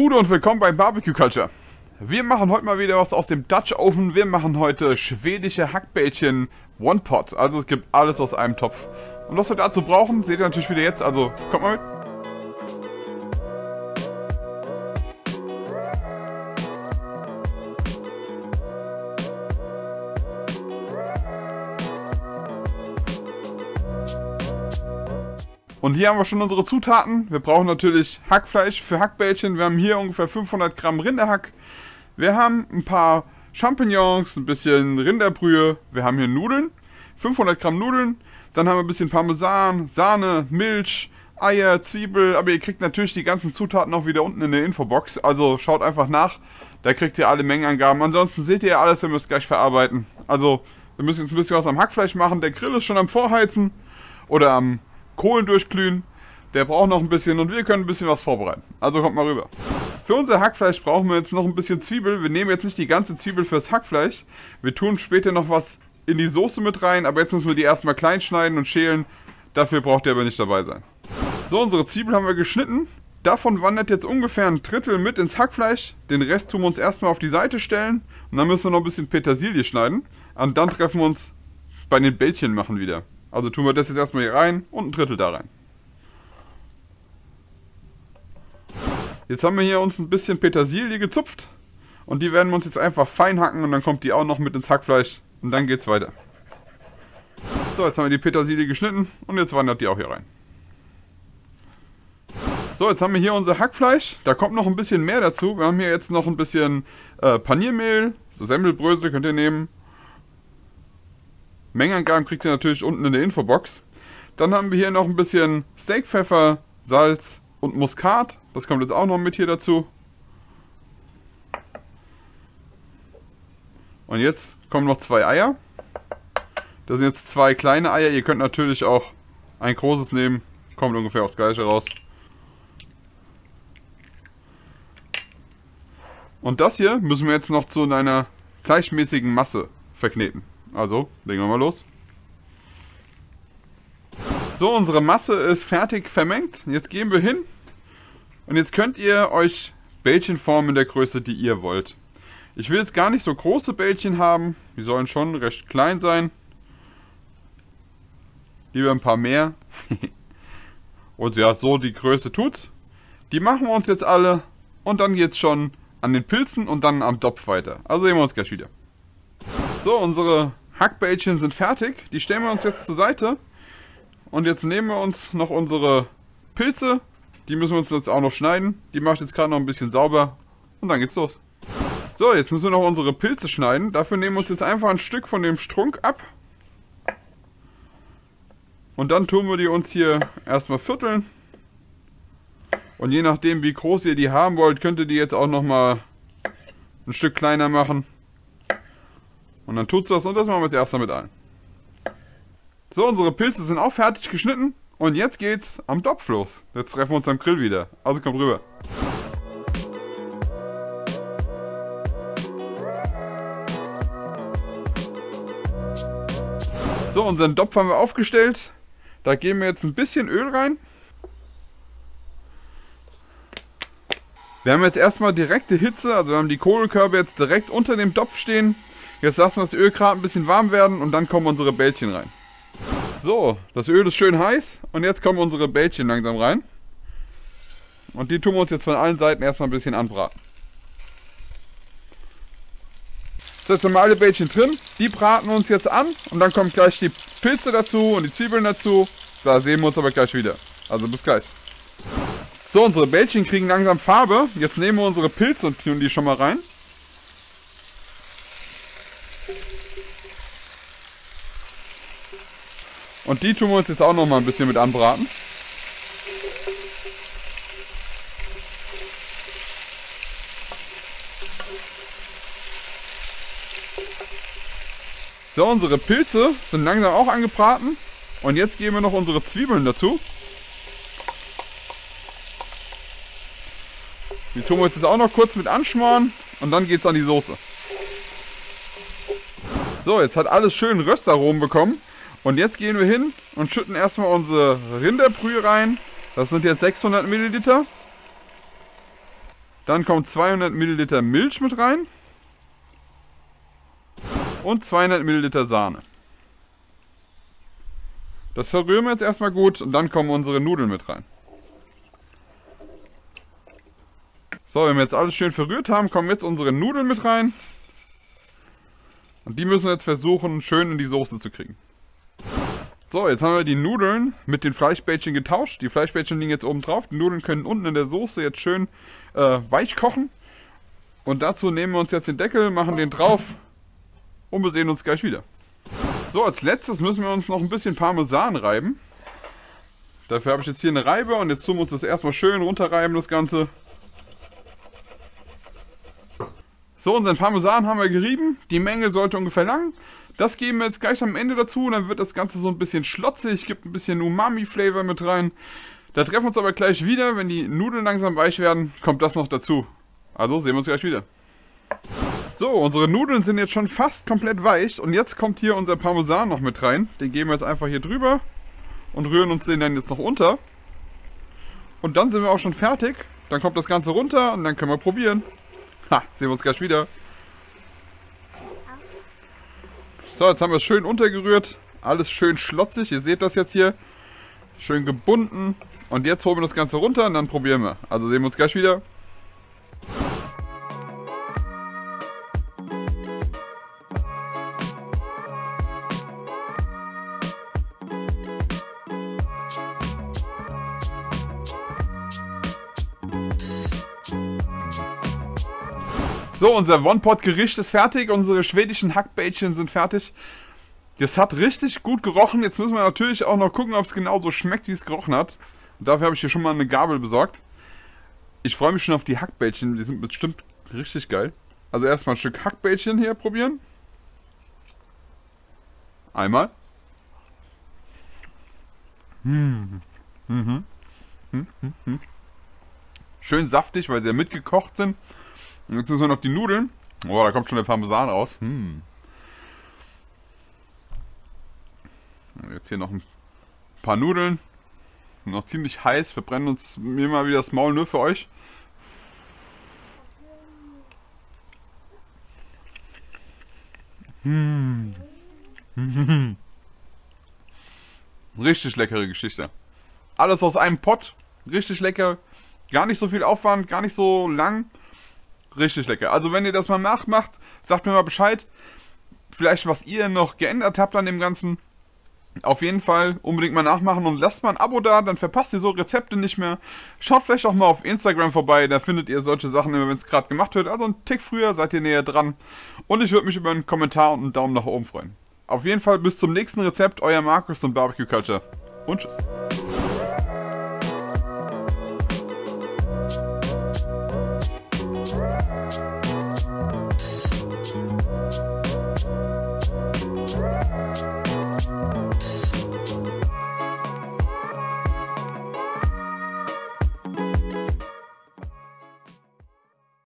Gute und willkommen bei Barbecue Culture. Wir machen heute mal wieder was aus dem Dutch Oven. Wir machen heute schwedische Hackbällchen One Pot. Also es gibt alles aus einem Topf. Und was wir dazu brauchen, seht ihr natürlich wieder jetzt. Also kommt mal mit. Und hier haben wir schon unsere Zutaten. Wir brauchen natürlich Hackfleisch für Hackbällchen. Wir haben hier ungefähr 500 Gramm Rinderhack. Wir haben ein paar Champignons, ein bisschen Rinderbrühe. Wir haben hier Nudeln, 500 Gramm Nudeln. Dann haben wir ein bisschen Parmesan, Sahne, Milch, Eier, Zwiebel. Aber ihr kriegt natürlich die ganzen Zutaten auch wieder unten in der Infobox. Also schaut einfach nach. Da kriegt ihr alle Mengenangaben. Ansonsten seht ihr alles, wenn wir es gleich verarbeiten. Also wir müssen jetzt ein bisschen was am Hackfleisch machen. Der Grill ist schon am Vorheizen oder am Kohlen durchglühen. Der braucht noch ein bisschen und wir können ein bisschen was vorbereiten. Also kommt mal rüber. Für unser Hackfleisch brauchen wir jetzt noch ein bisschen Zwiebel. Wir nehmen jetzt nicht die ganze Zwiebel fürs Hackfleisch. Wir tun später noch was in die Soße mit rein, aber jetzt müssen wir die erstmal klein schneiden und schälen. Dafür braucht ihr aber nicht dabei sein. So, unsere Zwiebel haben wir geschnitten. Davon wandert jetzt ungefähr ein Drittel mit ins Hackfleisch. Den Rest tun wir uns erstmal auf die Seite stellen. Und dann müssen wir noch ein bisschen Petersilie schneiden. Und dann treffen wir uns bei den Bällchen machen wieder. Also tun wir das jetzt erstmal hier rein und ein Drittel da rein. Jetzt haben wir hier uns ein bisschen Petersilie gezupft. Und die werden wir uns jetzt einfach fein hacken und dann kommt die auch noch mit ins Hackfleisch. Und dann geht's weiter. So, jetzt haben wir die Petersilie geschnitten und jetzt wandert die auch hier rein. So, jetzt haben wir hier unser Hackfleisch. Da kommt noch ein bisschen mehr dazu. Wir haben hier jetzt noch ein bisschen äh, Paniermehl. So Semmelbrösel könnt ihr nehmen. Mengenangaben kriegt ihr natürlich unten in der Infobox. Dann haben wir hier noch ein bisschen Steakpfeffer, Salz und Muskat. Das kommt jetzt auch noch mit hier dazu. Und jetzt kommen noch zwei Eier. Das sind jetzt zwei kleine Eier. Ihr könnt natürlich auch ein großes nehmen. Kommt ungefähr aufs gleiche raus. Und das hier müssen wir jetzt noch zu einer gleichmäßigen Masse verkneten. Also, legen wir mal los. So, unsere Masse ist fertig vermengt. Jetzt gehen wir hin. Und jetzt könnt ihr euch Bällchen formen in der Größe, die ihr wollt. Ich will jetzt gar nicht so große Bällchen haben. Die sollen schon recht klein sein. Lieber ein paar mehr. und ja, so die Größe tut's. Die machen wir uns jetzt alle. Und dann geht's schon an den Pilzen und dann am Topf weiter. Also sehen wir uns gleich wieder. So, unsere Hackbällchen sind fertig. Die stellen wir uns jetzt zur Seite. Und jetzt nehmen wir uns noch unsere Pilze. Die müssen wir uns jetzt auch noch schneiden. Die mache ich jetzt gerade noch ein bisschen sauber. Und dann geht's los. So, jetzt müssen wir noch unsere Pilze schneiden. Dafür nehmen wir uns jetzt einfach ein Stück von dem Strunk ab. Und dann tun wir die uns hier erstmal vierteln. Und je nachdem, wie groß ihr die haben wollt, könnt ihr die jetzt auch nochmal ein Stück kleiner machen. Und dann tut's das und das machen wir jetzt erst damit ein. So, unsere Pilze sind auch fertig geschnitten. Und jetzt geht's am Topf los. Jetzt treffen wir uns am Grill wieder. Also kommt rüber. So, unseren Topf haben wir aufgestellt. Da geben wir jetzt ein bisschen Öl rein. Wir haben jetzt erstmal direkte Hitze, also wir haben die Kohlenkörbe jetzt direkt unter dem Topf stehen. Jetzt lassen wir das Öl gerade ein bisschen warm werden und dann kommen unsere Bällchen rein. So, das Öl ist schön heiß und jetzt kommen unsere Bällchen langsam rein. Und die tun wir uns jetzt von allen Seiten erstmal ein bisschen anbraten. Haben wir alle Bällchen drin. Die braten uns jetzt an und dann kommen gleich die Pilze dazu und die Zwiebeln dazu. Da sehen wir uns aber gleich wieder. Also bis gleich. So, unsere Bällchen kriegen langsam Farbe. Jetzt nehmen wir unsere Pilze und tun die schon mal rein. Und die tun wir uns jetzt auch noch mal ein bisschen mit anbraten. So, unsere Pilze sind langsam auch angebraten. Und jetzt geben wir noch unsere Zwiebeln dazu. Die tun wir uns jetzt auch noch kurz mit anschmoren. Und dann geht es an die Soße. So, jetzt hat alles schön Röstaromen bekommen. Und jetzt gehen wir hin und schütten erstmal unsere Rinderbrühe rein. Das sind jetzt 600 Milliliter. Dann kommt 200 Milliliter Milch mit rein. Und 200 Milliliter Sahne. Das verrühren wir jetzt erstmal gut und dann kommen unsere Nudeln mit rein. So, wenn wir jetzt alles schön verrührt haben, kommen jetzt unsere Nudeln mit rein. Und die müssen wir jetzt versuchen, schön in die Soße zu kriegen. So, jetzt haben wir die Nudeln mit den Fleischbällchen getauscht. Die Fleischbällchen liegen jetzt oben drauf. Die Nudeln können unten in der Soße jetzt schön äh, weich kochen. Und dazu nehmen wir uns jetzt den Deckel, machen den drauf und wir sehen uns gleich wieder. So, als letztes müssen wir uns noch ein bisschen Parmesan reiben. Dafür habe ich jetzt hier eine Reibe und jetzt tun wir uns das erstmal schön runterreiben, das Ganze. So, unseren Parmesan haben wir gerieben. Die Menge sollte ungefähr lang. Das geben wir jetzt gleich am Ende dazu. Dann wird das Ganze so ein bisschen schlotzig, gibt ein bisschen Umami-Flavor mit rein. Da treffen wir uns aber gleich wieder. Wenn die Nudeln langsam weich werden, kommt das noch dazu. Also sehen wir uns gleich wieder. So, unsere Nudeln sind jetzt schon fast komplett weich. Und jetzt kommt hier unser Parmesan noch mit rein. Den geben wir jetzt einfach hier drüber. Und rühren uns den dann jetzt noch unter. Und dann sind wir auch schon fertig. Dann kommt das Ganze runter und dann können wir probieren. Ha, sehen wir uns gleich wieder. So, jetzt haben wir es schön untergerührt. Alles schön schlotzig. Ihr seht das jetzt hier. Schön gebunden. Und jetzt holen wir das Ganze runter und dann probieren wir. Also sehen wir uns gleich wieder. So, unser One-Pot-Gericht ist fertig. Unsere schwedischen Hackbällchen sind fertig. Das hat richtig gut gerochen. Jetzt müssen wir natürlich auch noch gucken, ob es genauso schmeckt, wie es gerochen hat. Und dafür habe ich hier schon mal eine Gabel besorgt. Ich freue mich schon auf die Hackbällchen. Die sind bestimmt richtig geil. Also erstmal ein Stück Hackbällchen hier probieren. Einmal. Hm. Mhm. Hm, hm, hm. Schön saftig, weil sie ja mitgekocht sind. Und jetzt müssen wir noch die Nudeln. Oh, da kommt schon der Parmesan raus. Hm. Jetzt hier noch ein paar Nudeln. Noch ziemlich heiß. Wir brennen uns mir mal wieder das Maul nur für euch. Hm. Richtig leckere Geschichte. Alles aus einem Pott. Richtig lecker. Gar nicht so viel Aufwand, gar nicht so lang. Richtig lecker. Also wenn ihr das mal nachmacht, sagt mir mal Bescheid. Vielleicht was ihr noch geändert habt an dem Ganzen. Auf jeden Fall unbedingt mal nachmachen und lasst mal ein Abo da, dann verpasst ihr so Rezepte nicht mehr. Schaut vielleicht auch mal auf Instagram vorbei, da findet ihr solche Sachen immer, wenn es gerade gemacht wird. Also einen Tick früher seid ihr näher dran. Und ich würde mich über einen Kommentar und einen Daumen nach oben freuen. Auf jeden Fall bis zum nächsten Rezept, euer Markus und Barbecue Culture. Und tschüss.